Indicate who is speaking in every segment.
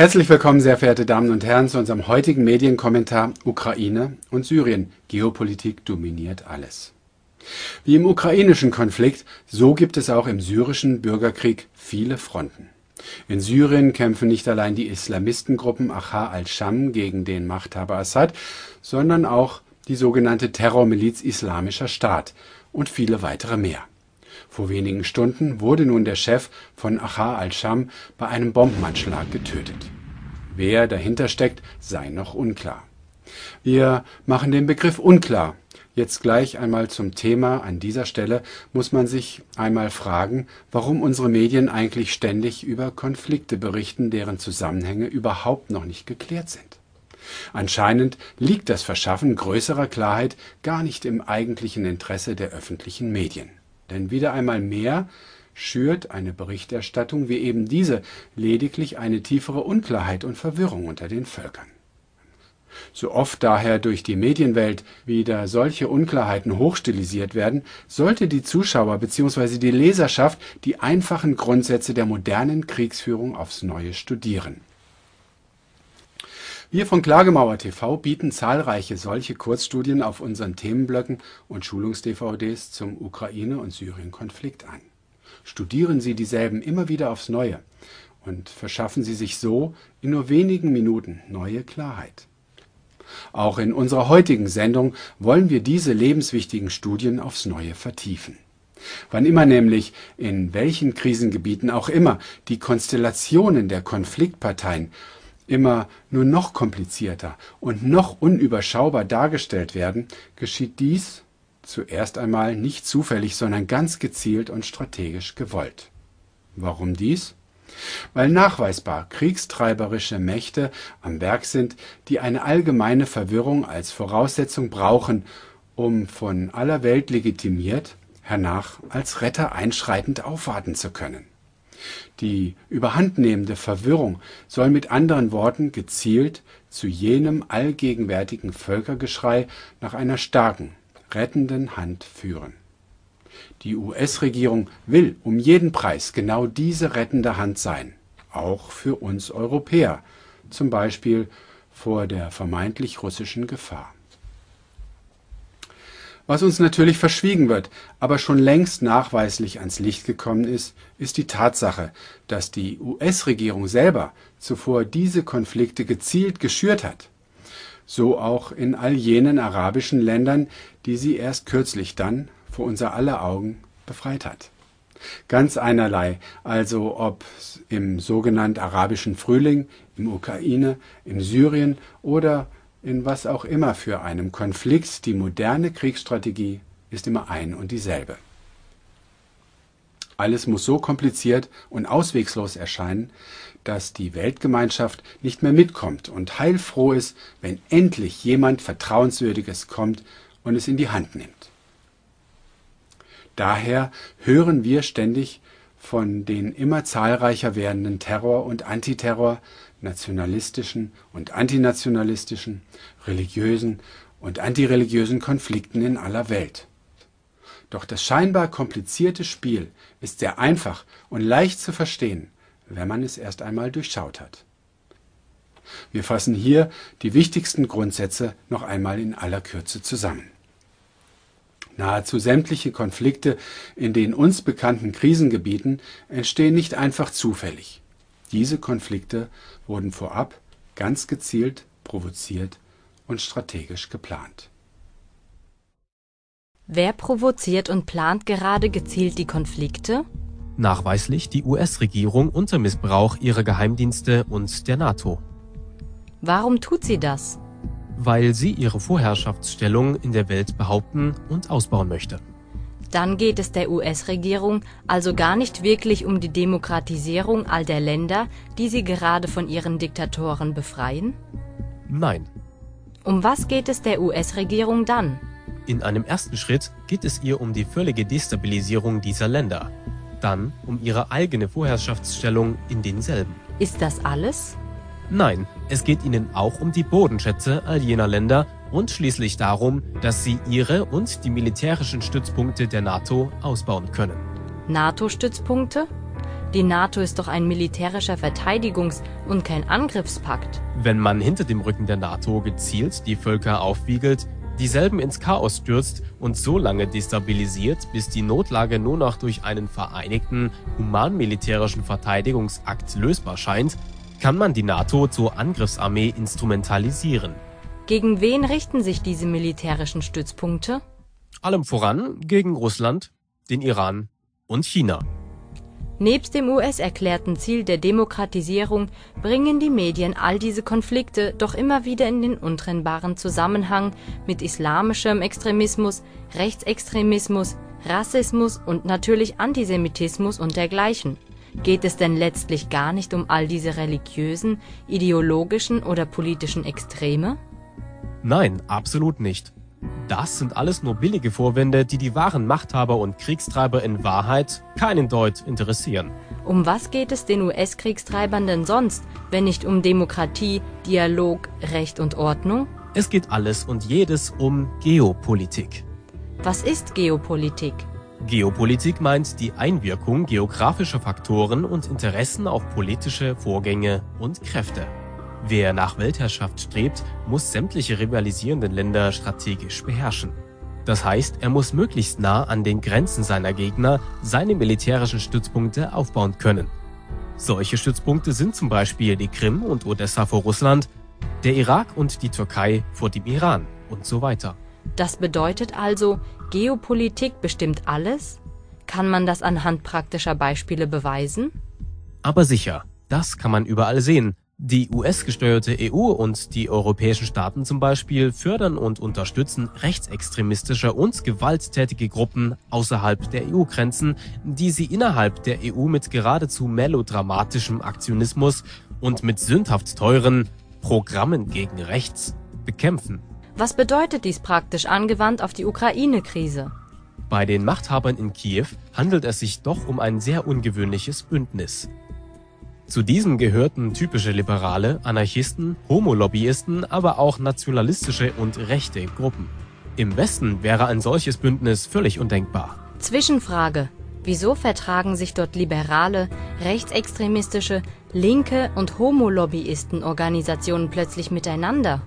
Speaker 1: Herzlich willkommen, sehr verehrte Damen und Herren, zu unserem heutigen Medienkommentar Ukraine und Syrien. Geopolitik dominiert alles. Wie im ukrainischen Konflikt, so gibt es auch im syrischen Bürgerkrieg viele Fronten. In Syrien kämpfen nicht allein die Islamistengruppen Achar al-Sham gegen den Machthaber Assad, sondern auch die sogenannte Terrormiliz Islamischer Staat und viele weitere mehr. Vor wenigen Stunden wurde nun der Chef von Achar al-Sham bei einem Bombenanschlag getötet. Wer dahinter steckt, sei noch unklar. Wir machen den Begriff unklar. Jetzt gleich einmal zum Thema. An dieser Stelle muss man sich einmal fragen, warum unsere Medien eigentlich ständig über Konflikte berichten, deren Zusammenhänge überhaupt noch nicht geklärt sind. Anscheinend liegt das Verschaffen größerer Klarheit gar nicht im eigentlichen Interesse der öffentlichen Medien. Denn wieder einmal mehr schürt eine Berichterstattung wie eben diese lediglich eine tiefere Unklarheit und Verwirrung unter den Völkern. So oft daher durch die Medienwelt wieder solche Unklarheiten hochstilisiert werden, sollte die Zuschauer bzw. die Leserschaft die einfachen Grundsätze der modernen Kriegsführung aufs Neue studieren. Wir von Klagemauer TV bieten zahlreiche solche Kurzstudien auf unseren Themenblöcken und Schulungs-DVDs zum Ukraine- und Syrien-Konflikt an. Studieren Sie dieselben immer wieder aufs Neue und verschaffen Sie sich so in nur wenigen Minuten neue Klarheit. Auch in unserer heutigen Sendung wollen wir diese lebenswichtigen Studien aufs Neue vertiefen. Wann immer nämlich, in welchen Krisengebieten auch immer, die Konstellationen der Konfliktparteien immer nur noch komplizierter und noch unüberschaubar dargestellt werden, geschieht dies zuerst einmal nicht zufällig, sondern ganz gezielt und strategisch gewollt. Warum dies? Weil nachweisbar kriegstreiberische Mächte am Werk sind, die eine allgemeine Verwirrung als Voraussetzung brauchen, um von aller Welt legitimiert, hernach als Retter einschreitend aufwarten zu können. Die überhandnehmende Verwirrung soll mit anderen Worten gezielt zu jenem allgegenwärtigen Völkergeschrei nach einer starken, rettenden Hand führen. Die US-Regierung will um jeden Preis genau diese rettende Hand sein, auch für uns Europäer, zum Beispiel vor der vermeintlich russischen Gefahr was uns natürlich verschwiegen wird, aber schon längst nachweislich ans Licht gekommen ist, ist die Tatsache, dass die US-Regierung selber zuvor diese Konflikte gezielt geschürt hat. So auch in all jenen arabischen Ländern, die sie erst kürzlich dann vor unser aller Augen befreit hat. Ganz einerlei, also ob im sogenannten arabischen Frühling, im Ukraine, im Syrien oder in was auch immer für einem Konflikt, die moderne Kriegsstrategie ist immer ein und dieselbe. Alles muss so kompliziert und auswegslos erscheinen, dass die Weltgemeinschaft nicht mehr mitkommt und heilfroh ist, wenn endlich jemand Vertrauenswürdiges kommt und es in die Hand nimmt. Daher hören wir ständig von den immer zahlreicher werdenden Terror- und Antiterror, nationalistischen und antinationalistischen, religiösen und antireligiösen Konflikten in aller Welt. Doch das scheinbar komplizierte Spiel ist sehr einfach und leicht zu verstehen, wenn man es erst einmal durchschaut hat. Wir fassen hier die wichtigsten Grundsätze noch einmal in aller Kürze zusammen. Nahezu sämtliche Konflikte in den uns bekannten Krisengebieten entstehen nicht einfach zufällig. Diese Konflikte wurden vorab ganz gezielt provoziert und strategisch geplant.
Speaker 2: Wer provoziert und plant gerade gezielt die Konflikte?
Speaker 3: Nachweislich die US-Regierung unter Missbrauch ihrer Geheimdienste und der NATO.
Speaker 2: Warum tut sie das?
Speaker 3: Weil sie ihre Vorherrschaftsstellung in der Welt behaupten und ausbauen möchte.
Speaker 2: Dann geht es der US-Regierung also gar nicht wirklich um die Demokratisierung all der Länder, die sie gerade von ihren Diktatoren befreien?
Speaker 3: Nein.
Speaker 2: Um was geht es der US-Regierung dann?
Speaker 3: In einem ersten Schritt geht es ihr um die völlige Destabilisierung dieser Länder, dann um ihre eigene Vorherrschaftsstellung in denselben.
Speaker 2: Ist das alles?
Speaker 3: Nein, es geht ihnen auch um die Bodenschätze all jener Länder, und schließlich darum, dass sie ihre und die militärischen Stützpunkte der NATO ausbauen können.
Speaker 2: NATO-Stützpunkte? Die NATO ist doch ein militärischer Verteidigungs- und kein Angriffspakt.
Speaker 3: Wenn man hinter dem Rücken der NATO gezielt die Völker aufwiegelt, dieselben ins Chaos stürzt und so lange destabilisiert, bis die Notlage nur noch durch einen vereinigten humanmilitärischen Verteidigungsakt lösbar scheint, kann man die NATO zur Angriffsarmee instrumentalisieren.
Speaker 2: Gegen wen richten sich diese militärischen Stützpunkte?
Speaker 3: Allem voran gegen Russland, den Iran und China.
Speaker 2: Nebst dem US-erklärten Ziel der Demokratisierung bringen die Medien all diese Konflikte doch immer wieder in den untrennbaren Zusammenhang mit islamischem Extremismus, Rechtsextremismus, Rassismus und natürlich Antisemitismus und dergleichen. Geht es denn letztlich gar nicht um all diese religiösen, ideologischen oder politischen Extreme?
Speaker 3: Nein, absolut nicht. Das sind alles nur billige Vorwände, die die wahren Machthaber und Kriegstreiber in Wahrheit keinen Deut interessieren.
Speaker 2: Um was geht es den US-Kriegstreibern denn sonst, wenn nicht um Demokratie, Dialog, Recht und Ordnung?
Speaker 3: Es geht alles und jedes um Geopolitik.
Speaker 2: Was ist Geopolitik?
Speaker 3: Geopolitik meint die Einwirkung geografischer Faktoren und Interessen auf politische Vorgänge und Kräfte. Wer nach Weltherrschaft strebt, muss sämtliche rivalisierenden Länder strategisch beherrschen. Das heißt, er muss möglichst nah an den Grenzen seiner Gegner seine militärischen Stützpunkte aufbauen können. Solche Stützpunkte sind zum Beispiel die Krim und Odessa vor Russland, der Irak und die Türkei vor dem Iran und so weiter.
Speaker 2: Das bedeutet also, Geopolitik bestimmt alles? Kann man das anhand praktischer Beispiele beweisen?
Speaker 3: Aber sicher, das kann man überall sehen, die US-gesteuerte EU und die europäischen Staaten zum Beispiel fördern und unterstützen rechtsextremistische und gewalttätige Gruppen außerhalb der EU-Grenzen, die sie innerhalb der EU mit geradezu melodramatischem Aktionismus und mit sündhaft teuren Programmen gegen rechts bekämpfen.
Speaker 2: Was bedeutet dies praktisch angewandt auf die Ukraine-Krise?
Speaker 3: Bei den Machthabern in Kiew handelt es sich doch um ein sehr ungewöhnliches Bündnis. Zu diesem gehörten typische Liberale, Anarchisten, Homo-Lobbyisten, aber auch nationalistische und rechte Gruppen. Im Westen wäre ein solches Bündnis völlig undenkbar.
Speaker 2: Zwischenfrage. Wieso vertragen sich dort liberale, rechtsextremistische, linke und Homo-Lobbyisten-Organisationen plötzlich miteinander?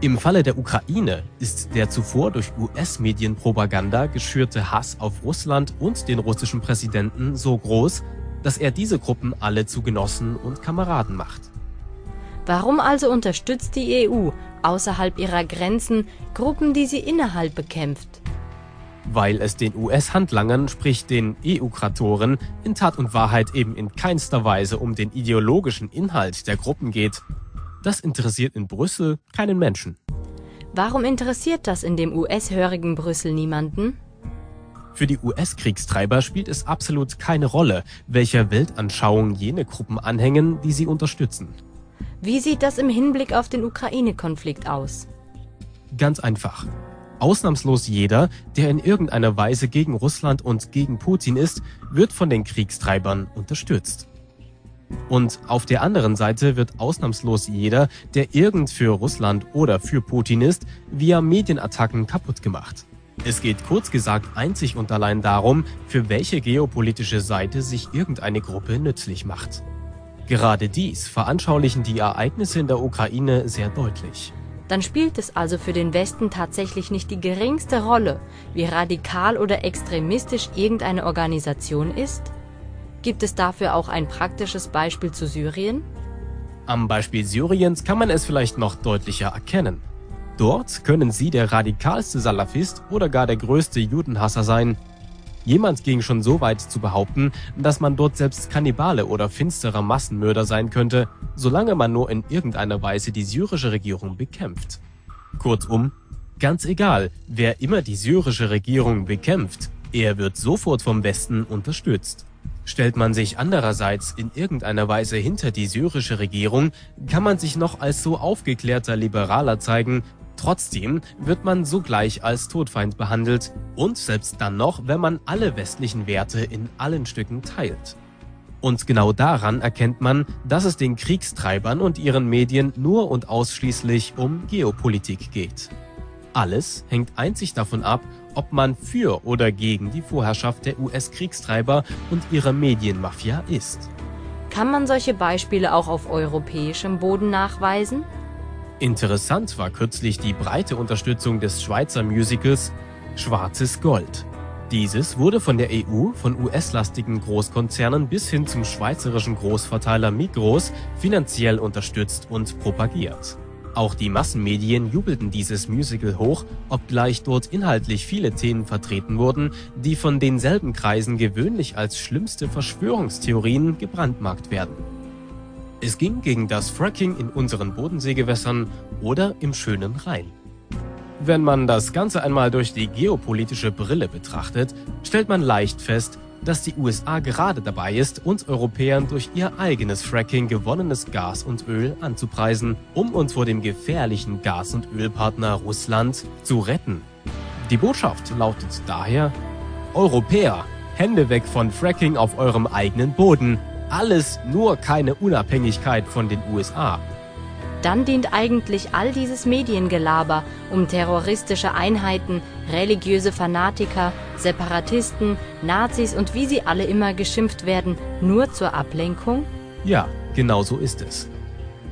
Speaker 3: Im Falle der Ukraine ist der zuvor durch US-Medienpropaganda geschürte Hass auf Russland und den russischen Präsidenten so groß, dass er diese Gruppen alle zu Genossen und Kameraden macht.
Speaker 2: Warum also unterstützt die EU außerhalb ihrer Grenzen Gruppen, die sie innerhalb bekämpft?
Speaker 3: Weil es den US-Handlangern, sprich den EU-Kratoren, in Tat und Wahrheit eben in keinster Weise um den ideologischen Inhalt der Gruppen geht. Das interessiert in Brüssel keinen Menschen.
Speaker 2: Warum interessiert das in dem US-hörigen Brüssel niemanden?
Speaker 3: Für die US-Kriegstreiber spielt es absolut keine Rolle, welcher Weltanschauung jene Gruppen anhängen, die sie unterstützen.
Speaker 2: Wie sieht das im Hinblick auf den Ukraine-Konflikt aus?
Speaker 3: Ganz einfach. Ausnahmslos jeder, der in irgendeiner Weise gegen Russland und gegen Putin ist, wird von den Kriegstreibern unterstützt. Und auf der anderen Seite wird ausnahmslos jeder, der irgend für Russland oder für Putin ist, via Medienattacken kaputt gemacht. Es geht kurz gesagt einzig und allein darum, für welche geopolitische Seite sich irgendeine Gruppe nützlich macht. Gerade dies veranschaulichen die Ereignisse in der Ukraine sehr deutlich.
Speaker 2: Dann spielt es also für den Westen tatsächlich nicht die geringste Rolle, wie radikal oder extremistisch irgendeine Organisation ist? Gibt es dafür auch ein praktisches Beispiel zu Syrien?
Speaker 3: Am Beispiel Syriens kann man es vielleicht noch deutlicher erkennen. Dort können Sie der radikalste Salafist oder gar der größte Judenhasser sein. Jemand ging schon so weit zu behaupten, dass man dort selbst Kannibale oder finsterer Massenmörder sein könnte, solange man nur in irgendeiner Weise die syrische Regierung bekämpft. Kurzum, ganz egal, wer immer die syrische Regierung bekämpft, er wird sofort vom Westen unterstützt. Stellt man sich andererseits in irgendeiner Weise hinter die syrische Regierung, kann man sich noch als so aufgeklärter Liberaler zeigen, Trotzdem wird man sogleich als Todfeind behandelt und selbst dann noch, wenn man alle westlichen Werte in allen Stücken teilt. Und genau daran erkennt man, dass es den Kriegstreibern und ihren Medien nur und ausschließlich um Geopolitik geht. Alles hängt einzig davon ab, ob man für oder gegen die Vorherrschaft der US-Kriegstreiber und ihrer Medienmafia ist.
Speaker 2: Kann man solche Beispiele auch auf europäischem Boden nachweisen?
Speaker 3: Interessant war kürzlich die breite Unterstützung des Schweizer Musicals Schwarzes Gold. Dieses wurde von der EU, von US-lastigen Großkonzernen bis hin zum schweizerischen Großverteiler Migros finanziell unterstützt und propagiert. Auch die Massenmedien jubelten dieses Musical hoch, obgleich dort inhaltlich viele Themen vertreten wurden, die von denselben Kreisen gewöhnlich als schlimmste Verschwörungstheorien gebrandmarkt werden. Es ging gegen das Fracking in unseren Bodenseegewässern oder im schönen Rhein. Wenn man das Ganze einmal durch die geopolitische Brille betrachtet, stellt man leicht fest, dass die USA gerade dabei ist, uns Europäern durch ihr eigenes Fracking gewonnenes Gas und Öl anzupreisen, um uns vor dem gefährlichen Gas- und Ölpartner Russland zu retten. Die Botschaft lautet daher, Europäer, Hände weg von Fracking auf eurem eigenen Boden. Alles nur keine Unabhängigkeit von den USA
Speaker 2: dann dient eigentlich all dieses Mediengelaber um terroristische Einheiten, religiöse Fanatiker, Separatisten, Nazis und wie sie alle immer geschimpft werden, nur zur Ablenkung?
Speaker 3: Ja, genau so ist es.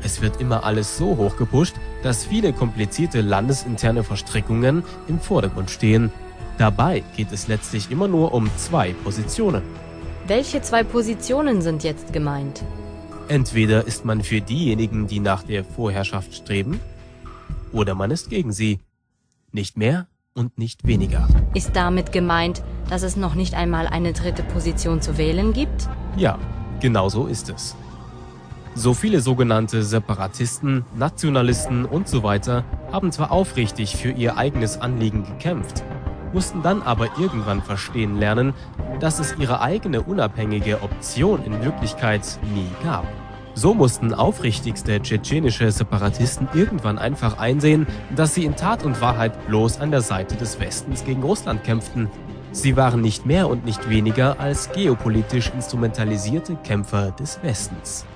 Speaker 3: Es wird immer alles so hoch gepusht, dass viele komplizierte landesinterne Verstrickungen im Vordergrund stehen. Dabei geht es letztlich immer nur um zwei Positionen.
Speaker 2: Welche zwei Positionen sind jetzt gemeint?
Speaker 3: Entweder ist man für diejenigen, die nach der Vorherrschaft streben, oder man ist gegen sie. Nicht mehr und nicht weniger.
Speaker 2: Ist damit gemeint, dass es noch nicht einmal eine dritte Position zu wählen gibt?
Speaker 3: Ja, genau so ist es. So viele sogenannte Separatisten, Nationalisten und so weiter haben zwar aufrichtig für ihr eigenes Anliegen gekämpft, mussten dann aber irgendwann verstehen lernen, dass es ihre eigene unabhängige Option in Wirklichkeit nie gab. So mussten aufrichtigste tschetschenische Separatisten irgendwann einfach einsehen, dass sie in Tat und Wahrheit bloß an der Seite des Westens gegen Russland kämpften. Sie waren nicht mehr und nicht weniger als geopolitisch instrumentalisierte Kämpfer des Westens.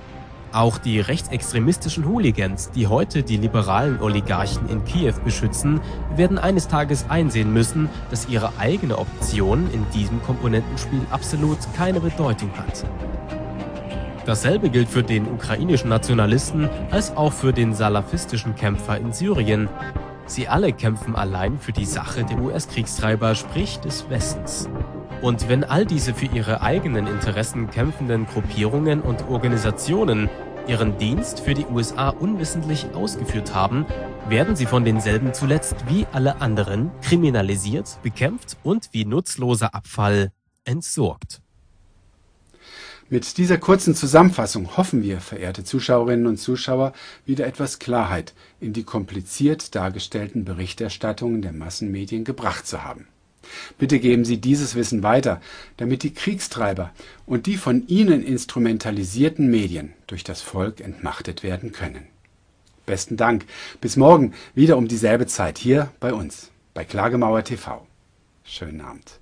Speaker 3: Auch die rechtsextremistischen Hooligans, die heute die liberalen Oligarchen in Kiew beschützen, werden eines Tages einsehen müssen, dass ihre eigene Option in diesem Komponentenspiel absolut keine Bedeutung hat. Dasselbe gilt für den ukrainischen Nationalisten als auch für den salafistischen Kämpfer in Syrien. Sie alle kämpfen allein für die Sache der US-Kriegstreiber, sprich des Westens. Und wenn all diese für ihre eigenen Interessen kämpfenden Gruppierungen und Organisationen ihren Dienst für die USA unwissentlich ausgeführt haben, werden sie von denselben zuletzt wie alle anderen kriminalisiert, bekämpft und wie nutzloser Abfall entsorgt.
Speaker 1: Mit dieser kurzen Zusammenfassung hoffen wir, verehrte Zuschauerinnen und Zuschauer, wieder etwas Klarheit in die kompliziert dargestellten Berichterstattungen der Massenmedien gebracht zu haben. Bitte geben Sie dieses Wissen weiter, damit die Kriegstreiber und die von ihnen instrumentalisierten Medien durch das Volk entmachtet werden können. Besten Dank. Bis morgen wieder um dieselbe Zeit hier bei uns, bei Klagemauer TV. Schönen Abend.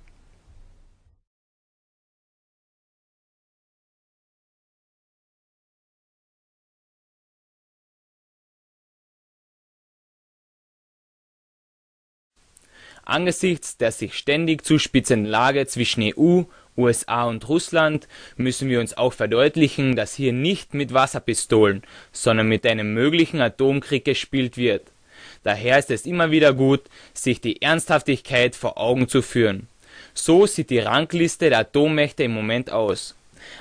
Speaker 4: Angesichts der sich ständig zuspitzenden Lage zwischen EU, USA und Russland müssen wir uns auch verdeutlichen, dass hier nicht mit Wasserpistolen, sondern mit einem möglichen Atomkrieg gespielt wird. Daher ist es immer wieder gut, sich die Ernsthaftigkeit vor Augen zu führen. So sieht die Rangliste der Atommächte im Moment aus.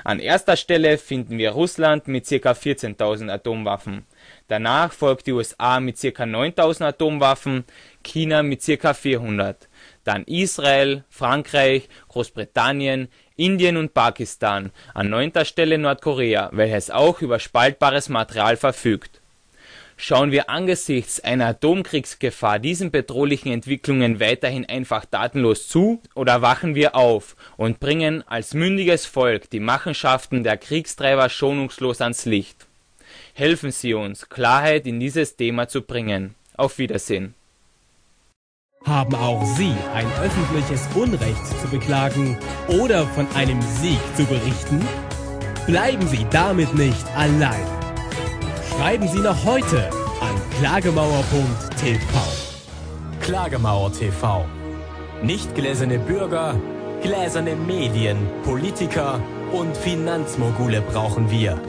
Speaker 4: An erster Stelle finden wir Russland mit ca. 14.000 Atomwaffen. Danach folgt die USA mit ca. 9000 Atomwaffen, China mit ca. 400, dann Israel, Frankreich, Großbritannien, Indien und Pakistan, an neunter Stelle Nordkorea, welches auch über spaltbares Material verfügt. Schauen wir angesichts einer Atomkriegsgefahr diesen bedrohlichen Entwicklungen weiterhin einfach tatenlos zu oder wachen wir auf und bringen als mündiges Volk die Machenschaften der Kriegstreiber schonungslos ans Licht? Helfen Sie uns, Klarheit in dieses Thema zu bringen. Auf Wiedersehen.
Speaker 3: Haben auch Sie ein öffentliches Unrecht zu beklagen oder von einem Sieg zu berichten? Bleiben Sie damit nicht allein. Schreiben Sie noch heute an klagemauer.tv. Klagemauer TV. Nicht gläserne Bürger, gläserne Medien, Politiker und Finanzmogule brauchen wir.